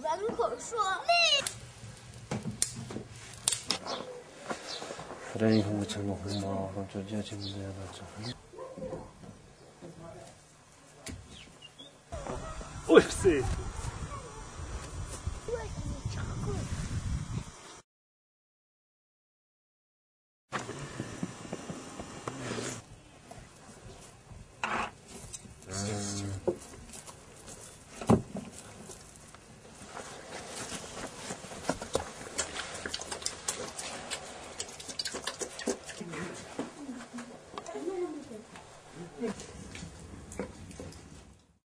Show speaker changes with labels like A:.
A: 门口说
B: 不然以后我讲个很麻烦，就叫节目这样子。
C: 哦塞！